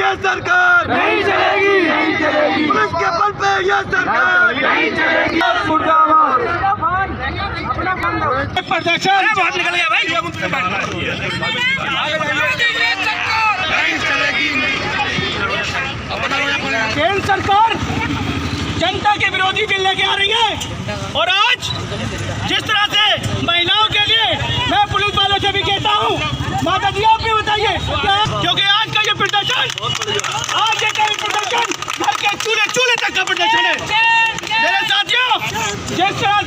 ये सरकार नहीं चलेगी। नहीं चलेगी। पुलिस के बल पे ये सरकार नहीं चलेगी। प्रदर्शन। बात निकल गया भाई। केंद्र सरकार जनता के विरोधी बिल लेके आ रही है। और आज जिस तरह से महिलाओं के लिए मैं पुलिस वालों से भी कहता हूँ माता जी आप भी बताइए क्या- क्योंकि आज का ये प्रदर्शन आज ये प्रदर्शन, घर के चूल्हे चूल्हे तक का प्रदर्शन है। मेरे साथियों, जिस तरह